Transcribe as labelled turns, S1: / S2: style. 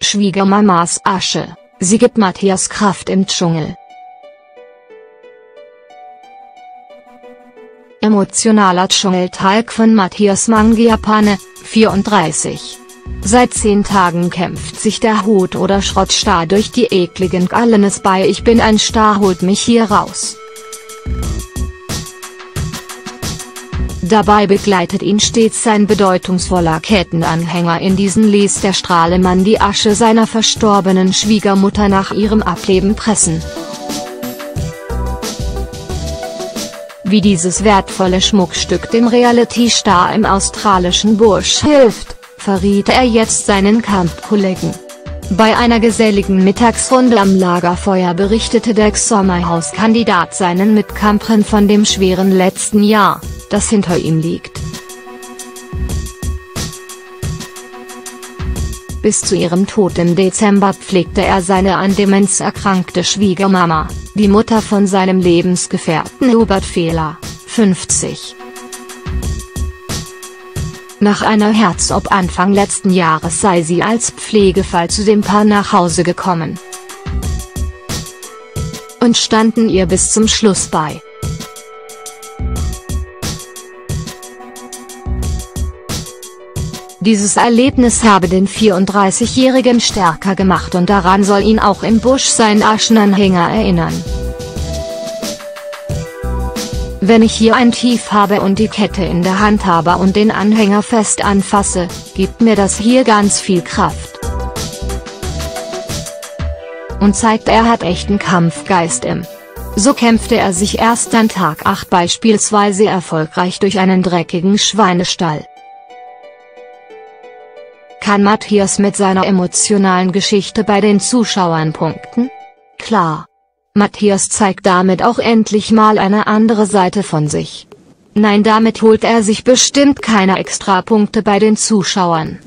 S1: Schwiegermamas Asche, sie gibt Matthias Kraft im Dschungel. Emotionaler Dschungeltalk von Matthias Mangiapane, 34. Seit zehn Tagen kämpft sich der Hut oder Schrottstar durch die ekligen Gallenes bei Ich bin ein Star holt mich hier raus. Dabei begleitet ihn stets sein bedeutungsvoller Kettenanhänger in diesen ließ der Strahlemann die Asche seiner verstorbenen Schwiegermutter nach ihrem Ableben pressen. Wie dieses wertvolle Schmuckstück dem Reality-Star im australischen Busch hilft, verriet er jetzt seinen Kampfkollegen. Bei einer geselligen Mittagsrunde am Lagerfeuer berichtete der Sommerhauskandidat seinen Mitkampfern von dem schweren letzten Jahr, das hinter ihm liegt. Bis zu ihrem Tod im Dezember pflegte er seine an Demenz erkrankte Schwiegermama, die Mutter von seinem Lebensgefährten Hubert Fehler, 50. Nach einer Herz-OP Anfang letzten Jahres sei sie als Pflegefall zu dem Paar nach Hause gekommen. Und standen ihr bis zum Schluss bei. Dieses Erlebnis habe den 34-Jährigen stärker gemacht und daran soll ihn auch im Busch sein Aschenanhänger erinnern. Wenn ich hier ein Tief habe und die Kette in der Hand habe und den Anhänger fest anfasse, gibt mir das hier ganz viel Kraft. Und zeigt er hat echten Kampfgeist im. So kämpfte er sich erst an Tag 8 beispielsweise erfolgreich durch einen dreckigen Schweinestall. Kann Matthias mit seiner emotionalen Geschichte bei den Zuschauern punkten? Klar. Matthias zeigt damit auch endlich mal eine andere Seite von sich. Nein damit holt er sich bestimmt keine Extrapunkte bei den Zuschauern.